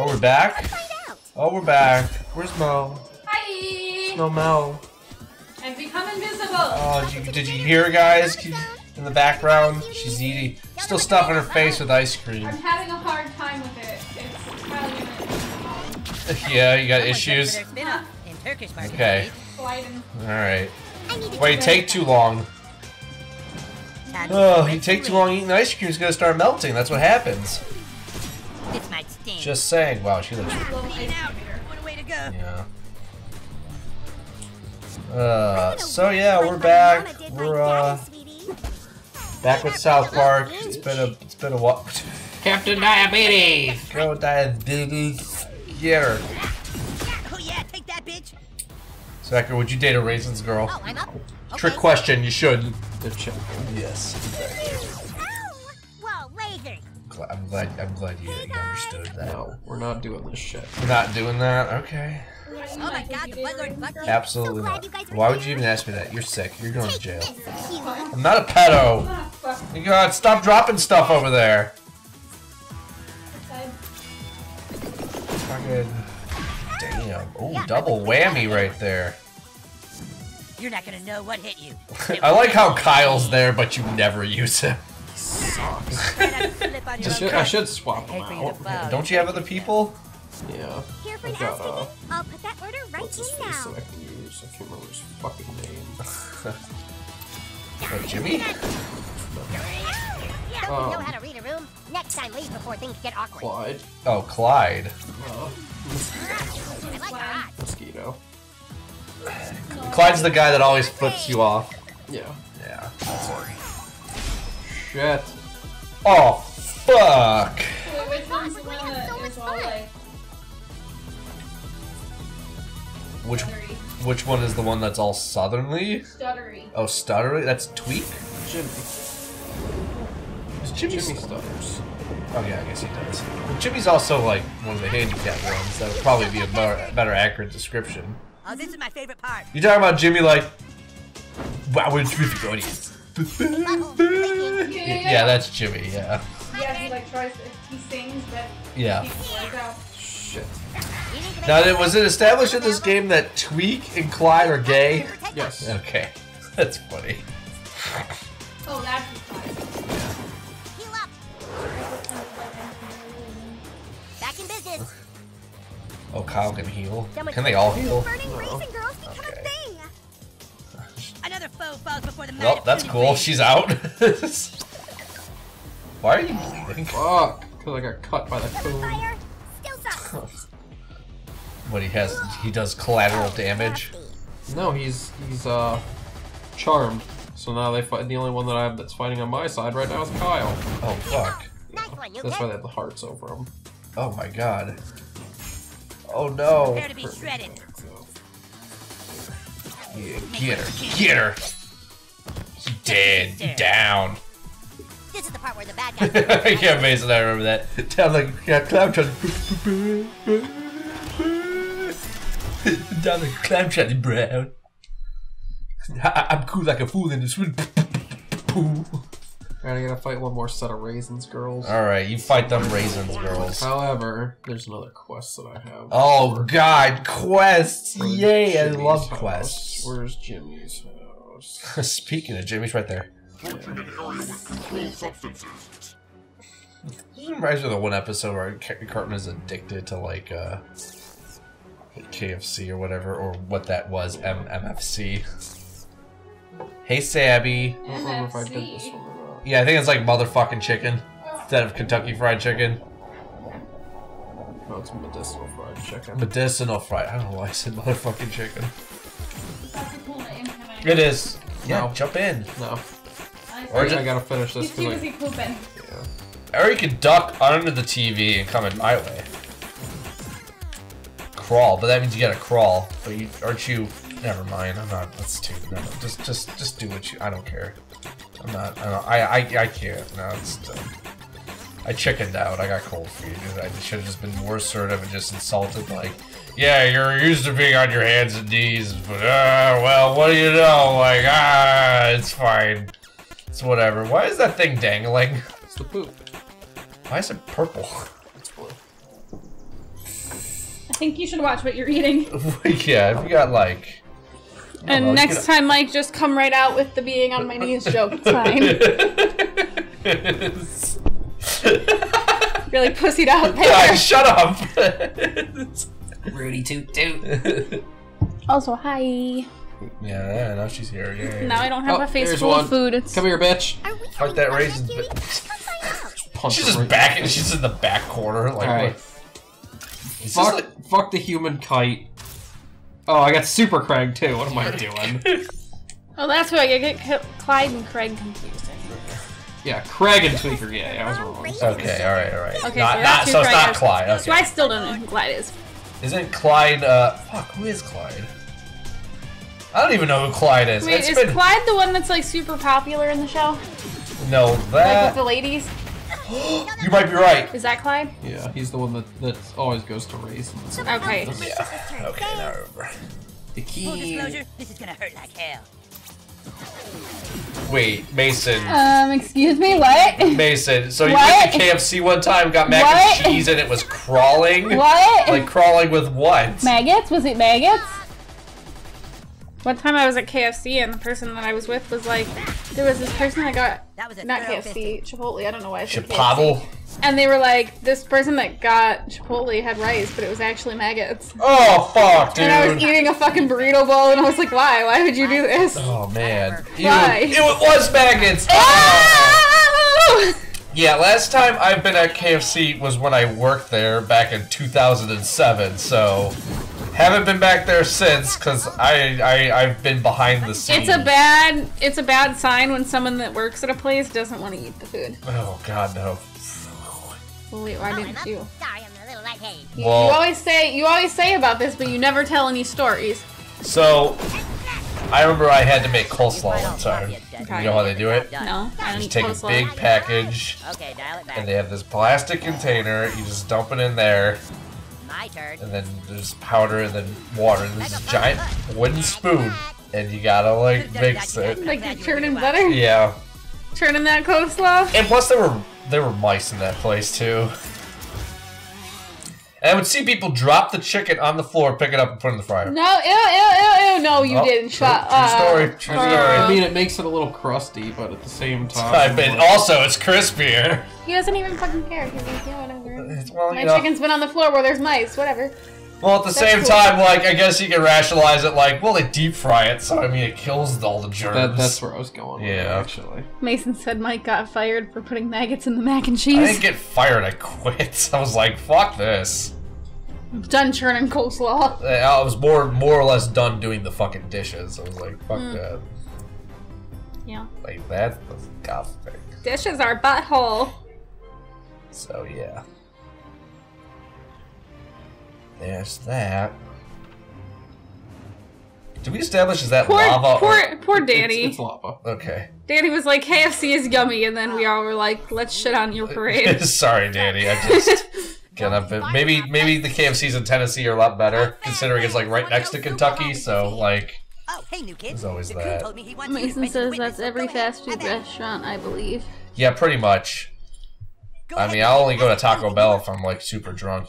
Oh, we're back? Oh, we're back. Where's Mo? Hi! No Mo. I've become invisible. Oh, did you, did you hear, guys? In the background, she's eating, still stuffing her face with ice cream. I'm having a hard time with it. It's probably gonna Yeah, you got issues. Okay. slide in. All right. Wait, take too long. Oh, you take too long eating ice cream, it's gonna start melting. That's what happens. This might sting. Just saying. Wow, she looks. Little ice cream out. eater. What way to go. Yeah. Uh, so yeah, we're back. We're uh back with South Park. It's been a it's been a while. Captain Diabetes! Go diabetes. Get her. Oh yeah, take that, bitch. Zachary, would you date a raisins girl? Oh, I'm up. Trick question. You should. Good check. Yes. Whoa. Gl- I'm glad. I'm glad you, you understood that. No, we're not doing this shit. We're not doing that. Okay. Oh my god, the Bloodlord fucked. Absolutely So not. you guys were Why would you even ask me that? You're sick. You're going to jail. this. I'm not a pedo. You God, stop dropping stuff over there. Fucking. Damn. Ooh, double whammy right there. You're not gonna know what hit you. I like how Kyle's there, but you never use him. I should, I should swap them out. Don't you have other people? Yeah. Here for an I've got, uh, I'll put that order right what's his face now. that I can use? I can't remember his fucking name. What, Jimmy? Don't Um, you know how to read a room? Next time, leave before things get awkward. Clyde. Oh, Clyde. Uh, I like mosquito. Clyde's the guy that always flips you off. Yeah. Yeah. Shit. Oh, fuck. Wait, which one's the one that is all like Which stuttery? which one is the one that's all southernly? Stuttery. Oh, stuttery? That's Tweek? Jimmy. Is Jimmy, Jimmy stutters. Oh yeah, I guess he does. Well, Jimmy's also like one of the handicapped ones. That would probably be a better, better accurate description. Oh, this is my favorite part. You talking about Jimmy like, wow, we're terrific audience. Butthole clicking. Yeah, yeah, Yeah, that's Jimmy. Yeah, Yeah, he like tries to, he sings, but yeah. he out. Shit. You need to Now, sure was it established in this game that Tweek and Clyde are gay? Yes. Okay, that's funny. Oh, that's his side. us. Heal up. Back in business. Oh, Kyle can heal. Can they all heal? Burning raisin girls become Okay. Well, that's cool. She's out. Why are you bleeding? Fuck. Because I got cut by the Double coon. fire. Still sucks. What he has? He does collateral damage. No, he's he's uh charmed. So now they fight. The only one that I have that's fighting on my side right now is Kyle. Oh fuck. Nice That's why they have the hearts over him. Oh my god. Oh no. Prepare to be shredded. Yeah, get her. Get her. She's dead. Down. This is the part where the bad guys. yeah, Mason, I remember that. Down like yeah, clown trying Down like a clown Charlie Brown. I- I'm cool like a fool in the swing. Alright, I gotta fight one more set of raisins girls. Alright, you fight them raisins, girls. However, there's another quest that I have. Oh god, quests! for Yay, I Jimmy's love house. quests. Where's Jimmy's house? Speaking of Jimmy's right there. This reminds me of the one episode where Ca- Cartman is addicted to like uh KFC or whatever, or what that was, M- MFC. Hey Sabby. I don't remember if I did this one or not. Yeah, I think it's like motherfucking chicken instead of Kentucky Fried Chicken. No, it's medicinal fried chicken. Medicinal fried. I don't know why I said motherfucking chicken. It is. Yeah, No. jump in. No, I Or I, just- I gotta finish this He's too because busy pooping. yeah. Or you could duck under the TV and come in my way. Crawl, but that means you gotta crawl. But you aren't you? Never mind. I'm not. That's too. No, no, just, just, just do what you. I don't care. I'm not. I, don't, I, I, I can't. No, it's. Uh, I chickened out. I got cold feet. I should have just been more assertive and just insulted. Like, yeah, you're used to being on your hands and knees, but uh, well, what do you know? Like, ah, it's fine. It's whatever. Why is that thing dangling? It's the poop. Why is it purple? It's blue. I think you should watch what you're eating. yeah, if you got like. And know, you next could- time, Mike, just come right out with the being on my knees joke. It's fine. really pussied out there. Guys, shut up! Rudy toot toot. Also, hi. yeah, yeah, now she's here. Yeah, yeah. Now I don't have Oh, a face full one. of food. It's Come here, bitch. Are we Like that raisin, but- Come find out. She's just right- back. She's in the back corner. Like, Alright. what? Is Fuck, like- fuck the human kite. Oh, I got Super Craig too. What am I doing? oh, that's why I get Clyde and Craig confused. yeah, Craig and Tweaker. Yeah, yeah, I was wrong. Okay, all right, all right. Okay, not, so not, that's so it's not Craig is. Clyde. So I still don't know who Clyde is. Isn't Clyde? Uh, fuck. Who is Clyde? I don't even know who Clyde is. Wait, It's is been Clyde the one that's like super popular in the show? no Like with that. the ladies? you might be right. Is that Clyde? Yeah, he's the one that that always goes to raisins. Okay. Yeah. Okay, now remember. The Full key. disclosure, this is gonna hurt like hell. Wait, Mason. Um, excuse me, what? Mason. So you What? went to KFC one time, got mac What? and cheese, and it was crawling. What? Like crawling with what? maggots? Was it maggots? One time I was at KFC and the person that I was with was like, there was this person that got That was a not thorough KFC, Chipotle. I don't know why I said Chipotle. KFC. And they were like, this person that got Chipotle had rice, but it was actually maggots. Oh fuck, dude. And I was eating a fucking burrito bowl, and I was like, why? Why would you do this? Oh man. Ew, Why? It was maggots. Ah! Yeah, last time I've been at KFC was when I worked there back in 2007. So haven't been back there since because I, I I've been behind the scenes. It's a bad it's a bad sign when someone that works at a place doesn't want to eat the food. Oh god no. Well, wait, why didn't you? Sorry, I'm a little lightheaded. You, Well- you always say you always say about this, but you never tell any stories. So I remember I had to make coleslaw one time. You know how they do it? No, I don't You eat take a big package Okay, dial it back. and they have this plastic container. You just dump it in there, My turn. and then there's powder and then water and this giant wooden spoon, and you gotta like mix it. Like you're churning butter, Yeah. churning that coleslaw. And plus, there were there were mice in that place too. And I would see people drop the chicken on the floor, pick it up, and put it in the fryer. No, ew, ew, ew, ew. No, you Oh, didn't. true- Shut true up. story, true Uh, story. I mean, it makes it a little crusty, but at the same time, I mean, also it's crispier. He doesn't even fucking care. He's like, yeah, whatever. Well, My you know, chicken's been on the floor where there's mice. Whatever. well, at the same cool. time, like I guess you can rationalize it like, well, they deep fry it, so I mean, it kills all the germs. that, that's where I was going. with it, Yeah. actually. Mason said Mike got fired for putting maggots in the mac and cheese. I didn't get fired. I quit. I was like, fuck this. Done churning coleslaw. I was more more or less done doing the fucking dishes. I was like, fuck Hmm. that. Yeah. Like that was goth thing. Dishes are butthole. So yeah. There's that. Did we establish is that Poor, lava? poor, or- poor Danny. It's, it's lava. Okay. Danny was like, KFC is yummy, and then we all were like, let's shit on your parade. Sorry, Danny. I just again, I've maybe maybe the KFCs in Tennessee are a lot better considering it's like right next to Kentucky. So like, Oh, hey, new kid. There's always the that. Told me he wants Mason says that's every fast food Have at it. restaurant, I believe. yeah, pretty much. Go I mean, I'll only go to Taco Bell if I'm like super drunk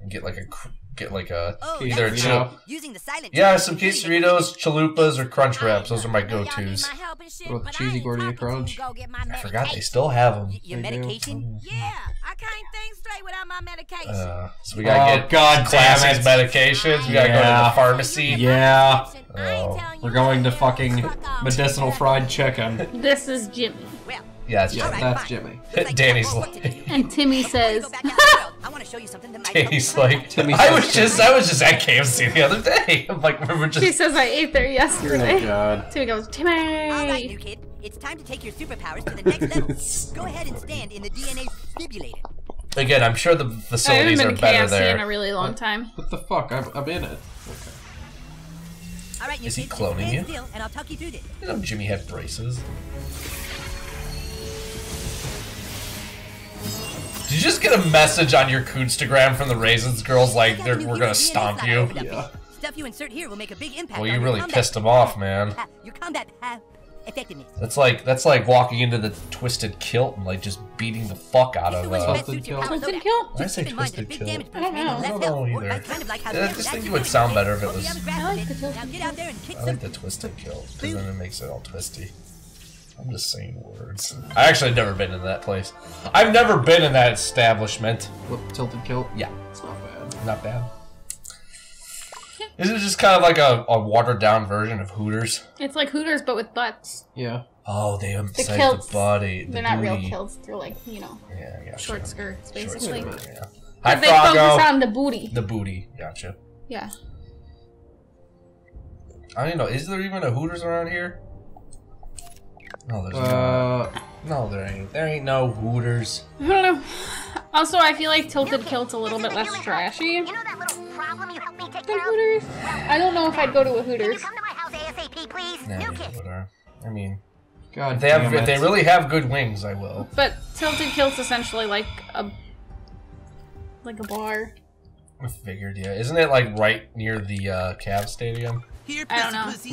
and get like a cr- get like a Oh, either that's chill. right. Using the silent Yeah, some really quesadillas, chalupas, or crunch wraps. Those are my go-tos. What about the cheesy gordita crunch? I forgot they still have them. Your medication? Yeah, I can't think straight without my medication. Uh, so we gotta Oh, get God damn Classy's it. medications. We gotta go to the pharmacy. Yeah. Oh. We're going to fucking medicinal fried chicken. This is Jimmy. well, Yeah, it's Yeah, Alright, that's fine. Jimmy. like Danny's you have more work to like- And Timmy says, go back out in the world, I want to show you something that might help Danny's you like, Timmy I was just, I was just at KFC the other day. I'm like, we were she says I ate there yesterday. Oh yesterday. god. Timmy goes, Timmy. All right, new Timmy. kid. It's time to take your superpowers to the next level. Go ahead and stand in the DNA stimulator. Again, I'm sure the facilities are better there. I haven't facilities been are to better KFC in a really long time. What the fuck? I'm, I'm in it. Okay. All right, new Is he kid, cloning you? Still, and I'll talk you through this. You know, Jimmy had braces. Did you just get a message on your Coonstagram from the Raisins girls like they're, we're gonna stomp you? Yeah. Stuff you insert here will make a big impact. Well, you really pissed them off, man. Your combat. Effectiveness. That's like that's like walking into the twisted kilt and like just beating the fuck out of. the Uh, best suits your Twisted power Twisted kilt? I say keep in mind that a twisted big kilt? I don't know. I don't know either. I kind of like how Yeah, just other think it would sound better if it was- have I like the it. tilted Now get out there and kick I like the twisted kilt because then it makes it all twisty. I'm just saying words. I actually never been in that place. I've never been in that establishment. With tilted kilt. Yeah, It's not bad. not bad. Isn't it just kind of like a, a watered down version of Hooters? It's like Hooters, but with butts. Yeah. Oh, they emphasize the, kilts, body. The They're not real booty. kilts. They're like, you know, Yeah, yeah. short sure. skirts, Short basically. skirt, yeah. Hi, But they focus on the booty. The booty. Gotcha. Yeah. I don't even know. Is there even a Hooters around here? No, there's. Uh, No, there ain't. There ain't no Hooters. I don't know. Also, I feel like Tilted Kilt's a little bit less trashy You know that little problem you helped me take than care of? Hooters. I don't know if I'd go to a Can you Hooters. come to my house ASAP, please? Nah, New yeah, kid. whatever. I mean, God they have. damn If it. they really have good wings, I will. But Tilted Kilt's essentially like a like a bar. I figured, yeah. Isn't it like right near the uh, Cavs stadium? Here, I don't know. pussy.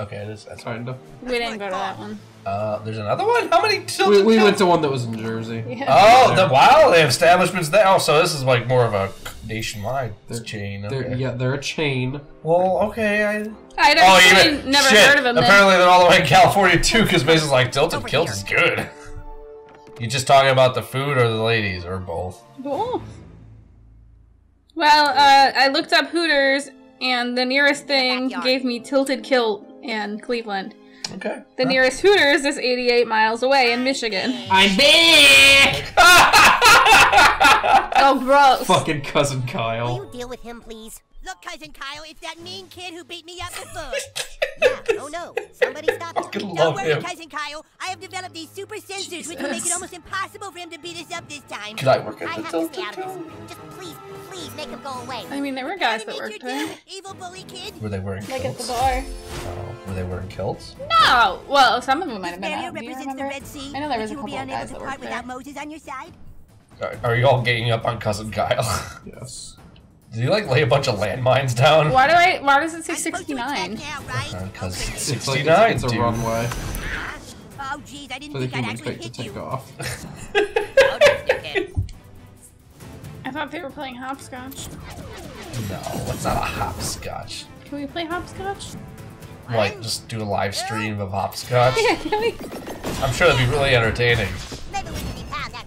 Yeah. Oh, okay, it is. That's fine. Kinda. We didn't go to that one. Uh, there's another one. How many We, tilted? we went to one that was in Jersey. Yeah. Oh, the, wow! They have establishments there. Oh, so this is like more of a nationwide They're- chain. They're, Okay. yeah, they're a chain. Well, okay. I. I'd Oh, actually even never shit. heard of them. Then. Apparently, they're all the way in California too, because places like Tilted Over Kilt here. is good. You just talking about the food or the ladies or both? Cool. Well, uh, I looked up Hooters, and the nearest thing Backyard. gave me Tilted Kilt in Cleveland. Okay. The nearest Hooters is 88 miles away in Michigan. I'm back! Oh, gross. Fucking cousin Kyle. Will Kyle. you deal with him, please? Look, cousin Kyle, it's that mean kid who beat me up before. Yeah, oh no. Somebody stop oh, him. Don't worry, him. cousin Kyle. I have developed these super sensors which will make it almost impossible for him to beat us up this time. Could I work I at the have to stay out of Kilt? this. Just please, please make him go away. I mean, there were guys that worked there. evil bully kid? Were they wearing Like at the kilts? bar. Oh, were they wearing kilts? No! Well, some of them might have been barrier out. Do represents the? Red Sea. I know there was a couple of guys that part worked without there. Moses on your side. Are, are you all ganging up on cousin Kyle? Yes. Did you like lay a bunch of landmines down? Why do I? Why does it say I'm supposed to attack 69? now, right? Uh, because Okay. it's It's like 69, it's, it's a dude. runway Oh, jeez, I didn't for the think I'd actually pick to hit take you. off. Oh, that's the kid. I thought they were playing hopscotch. No, it's not a hopscotch. Can we play hopscotch? Like, just do a live stream of hopscotch? Yeah, can we? I'm sure that'd be really entertaining.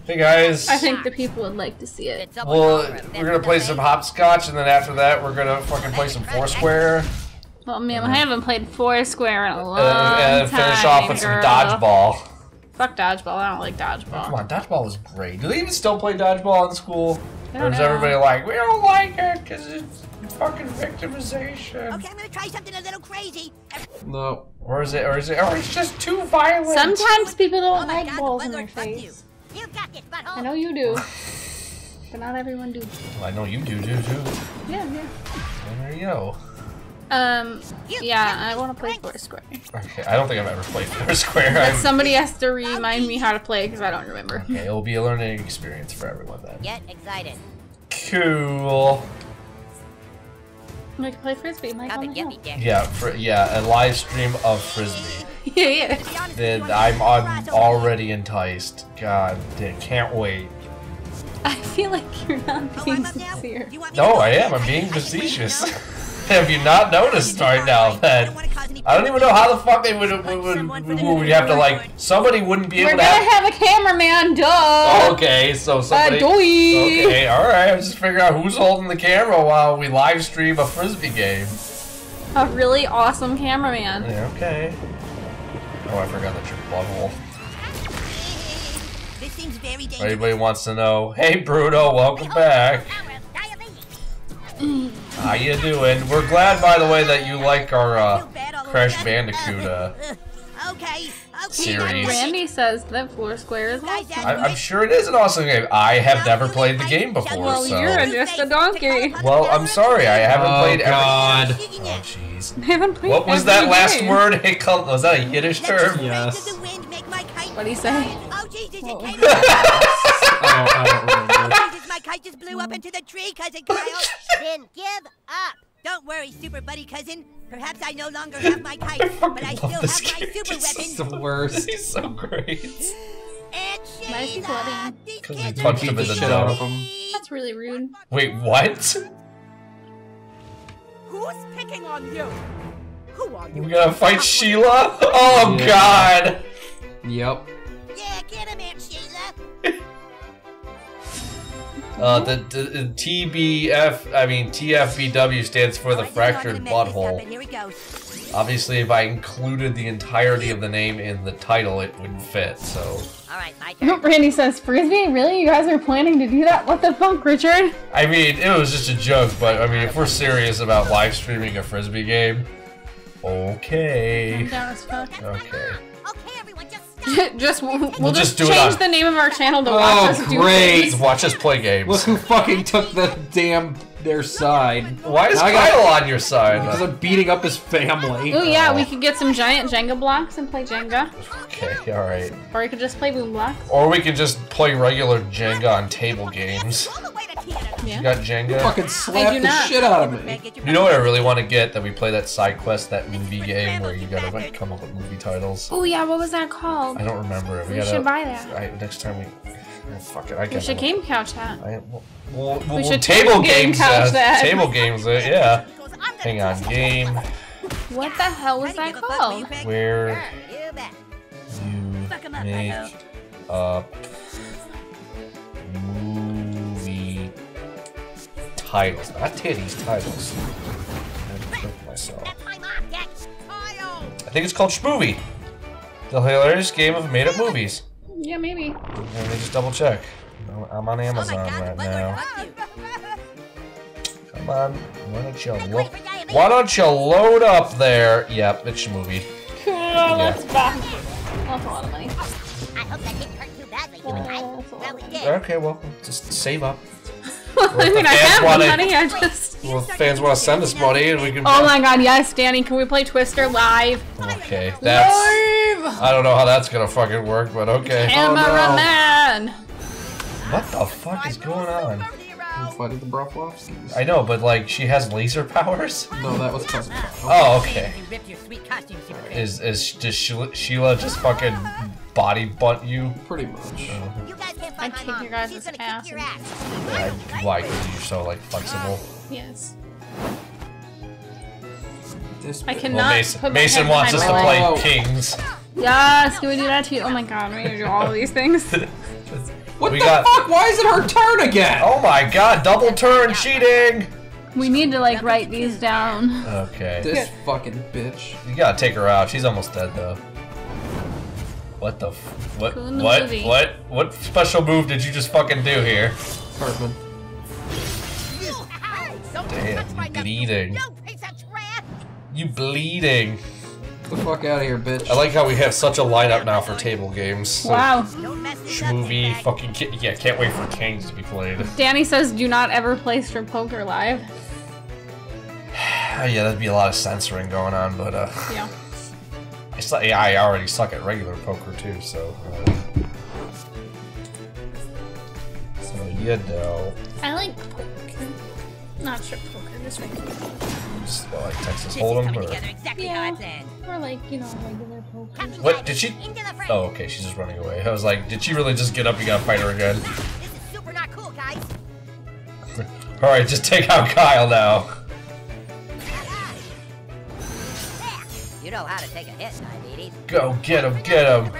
Hey guys, I think the people would like to see it. well, we're gonna play some hopscotch, and then after that, we're gonna fucking play some Foursquare, Well, man, uh-huh. I haven't played Foursquare in a long time, and, and time. finish off with some girl. dodgeball. Fuck dodgeball. I don't like dodgeball. Come on, dodgeball is great. Do they even still play dodgeball in school? I Or don't is know. everybody like, we don't like it because it's fucking victimization? Okay, I'm gonna try something a little crazy. No. Or is it, or is it, or it's just too violent? Sometimes people Oh don't my like God, balls in their Lord fuck you. Face. You got this, butthole. I know you do, but not everyone do. Well, I know you do, do too. Yeah, yeah. Well, there you go. Um, yeah, I want to play Foursquare. Okay, I don't think I've ever played Foursquare. But somebody has to remind me how to play because I don't remember. Okay, it'll be a learning experience for everyone then. Get excited. Cool. We can play frisbee. Mike on the hill. Yeah, for, yeah, a live stream of frisbee. yeah, yeah. To be honest with Then I'm I'm I'm already enticed. God, damn, can't wait. I feel like you're not Oh, being I'm up now? sincere. You want me No, I am. I'm being I can wait, facetious. no? Have you not noticed right now I that don't wanna cause any I don't even know how the fuck they would Punch would, would, would, would have to like somebody wouldn't be able We're able gonna to have. have a cameraman, duh. Okay, so Uh, somebody. doy. Okay, all right. I'm just figuring out who's holding the camera while we live stream a frisbee game. A really awesome cameraman. Yeah, okay. Oh, I forgot that your butthole. This seems very dangerous. Anybody wants to know? Hey, Bruno, welcome back. Power of diabetes. How you doing? We're glad, by the way, that you like our uh, feel bad all over Crash again. Bandicoot. Uh, Okay, okay. Series. Randy says that Foursquare is awesome. I, I'm sure it is an awesome game. I have never played the game before, Well, so. you're just a donkey. Well, I'm sorry, I haven't Oh, played God. every. Oh, jeez. I haven't played What was every that last game. word? Hey, was that a Yiddish term? Yes. What'd he say? Oh, Jesus, it came I don't, I don't remember. Oh, my kite just blew up into the tree, cousin Kyle. Then give up. Don't worry, super buddy cousin. Perhaps I no longer have my type, but I still have this my game. super It's It's weapon. the worst. He's so great. And Why is he Sheila, flooding? these 'Cause he punched Beat him in the the shit out of him. That's really rude. Wait, what? Who's picking on you? Who are you? We gotta fight Sheila? Oh Yeah. god! Yep. Yeah, get him, Aunt Sheila. Uh, the, the, the TBF, I mean TFBW stands for the Alright, you know I'm fractured gonna mess this up, butthole. and Here he goes. Obviously, if I included the entirety of the name in the title, it would fit. So, All right, my turn. Randy says, Frisbee? Really? You guys are planning to do that? What the fuck, Richard? I mean, it was just a joke, but I mean, if we're serious about live streaming a frisbee game, okay, Down as fuck. okay. Okay, everyone, just we'll, we'll, We'll just, just do it change on- the name of our channel to Oh, watch us do great. things. Watch us play games. Look games. who fucking took the damn their side. Why is I got- Kyle on your side? Because side? I'm beating up his family. Oh yeah, we oh. could get some giant Jenga blocks and play Jenga, Okay, all right. or we could just play Boom Blox. Or we could just play regular Jenga on table games. All the way to Canada. You got Jenga? Fucking slap do the not. shit out of me. You know what I really want to get? That we play that side quest, that movie game where you gotta like come up with movie titles. Oh yeah, what was that called? I don't remember it. We, We gotta. should buy that. I, next time we. oh, fuck it. I We should game couch that. I, we'll, we'll, we'll, should table game games. couch uh, that. Table games. Uh, yeah. Because I'm gonna Hang on. Game What the hell was that give a fuck, will you, called? Craig? where You bet. you Fuck 'em up, make up titles, not titties. Titles. I clicked myself. That's my mom, Dad. Kyle. I think it's called Schmovie. The hilarious game of made-up movies. Yeah, maybe. Let me just double check. I'm on Oh Amazon God, right now. Come on, why don't you look? Why don't you load up there? Yep, it's Schmovie. Oh, that's bad. That's a lot of money. I hope that didn't hurt too badly, you oh, and I. Oh, that's a lot Well, we did. Okay, well, just save up. I mean, I fans have wanna- money. I just. Well, fans want to send us money, and we can. Oh my god, yes, Danny, can we play Twister live? Okay, that's. Live! I don't know how that's gonna fucking work, but okay. Cameraman! Oh, what the fuck is going on? I'm fighting the Broflovskis. I know, but like, she has laser powers. No, that was cousin. Oh, okay. You ripped your sweet costume, Super Craig. Is is does Sheila, Sheila just fucking body butt you? Pretty much. Oh, you guys can't I'd my kick mom. your guys' She's gonna ass kick your ass. I, why? Because you're so like flexible. Yes. This I cannot Well, Mason, put my Mason wants us to my play leg. Kings. Yes, can we do that too? Oh my god, we need to do all of these things. What we the got- fuck? Why is it her turn again? Oh my god, double turn cheating! We need to like write these down. Okay. This fucking bitch. You gotta take her out. She's almost dead though. What the f- what Who in the what movie? what what special move did you just fucking do here? Cartman. Damn, you bleeding. You piece of trash. You bleeding. Get the fuck out of here, bitch. I like how we have such a lineup now for table games. Wow. Don't mess this up, Movie, fucking ki- yeah, can't wait for Kings to be played. Danny says do not ever play strip poker live. yeah, that'd be a lot of censoring going on, but uh, Yeah. I, su- yeah, I already suck at regular poker too, so. Uh, so you know, I like poker. Not strip poker, just regular. just go like Texas This is Hold'em coming or. together exactly Yeah. how I planned. Or like, you know, regular poker. What did she? Into the frame. Oh, okay, she's just running away. I was like, did she really just get up? You gotta fight her again. This is super not cool, guys. All right, just take out Kyle now. Know how to take a hit, diabetes. Go get him, get him.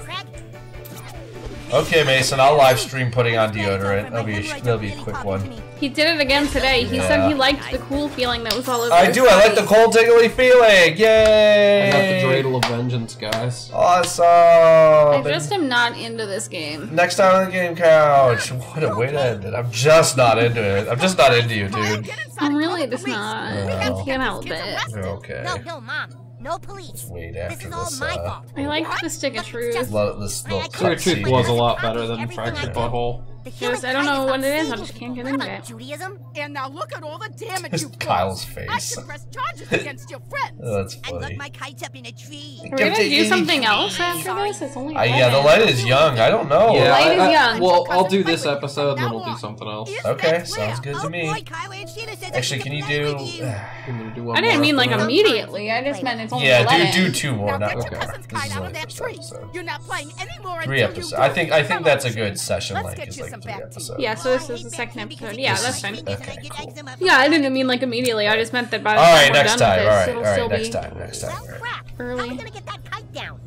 Okay, Mason, I'll live stream putting on deodorant. That'll be a, that'll be a quick one. He did it again today. He said he liked the cool feeling that was all over I do. I like the cold tingly feeling. Yay! I got the dreidel of vengeance, guys. Awesome. I just am not into this game. Next time on the game couch. What a way to end it. I'm just not into it. I'm just not into you, dude. I'm really just not. Oh. I can't help it. Okay. No, no, mom. No police. Wait This after is all this. my Uh, fault. I like the stick of truth. lo- this little Clear Truth was a lot better than Fractured Butthole. The Just, I don't know what it is, I just can't get What into about it. Judaism? And now look at all the damage Just you've Kyle's face. I should press charges against your friends. Oh, that's And look, funny. my kite up in a tree. We're we gonna do something else after this? It's only Uh, yeah, the light is young. I don't know. Yeah, Light is I- I- young. Well, I'll do this episode, and then we'll do something else. Okay, sounds good to Oh me. boy, Kyle and Sheila says I Actually, can you do? I'm gonna do one I didn't mean like immediately. I just meant it's only Yeah, 11. do do two more. Not okay. This is out only of that first tree. episode. You're not playing anymore Three episodes. I think I think that's a good session length. get like some back tea. episodes. Yeah, so this is the second back tea because episode. Yeah, that's fine. feet and I Okay, cool. Yeah, I didn't mean like immediately. I just meant that by the time right, we're done time. with this, right, it'll all right, still next be time, next time. Well, all right. How are early. we gonna get that kite down?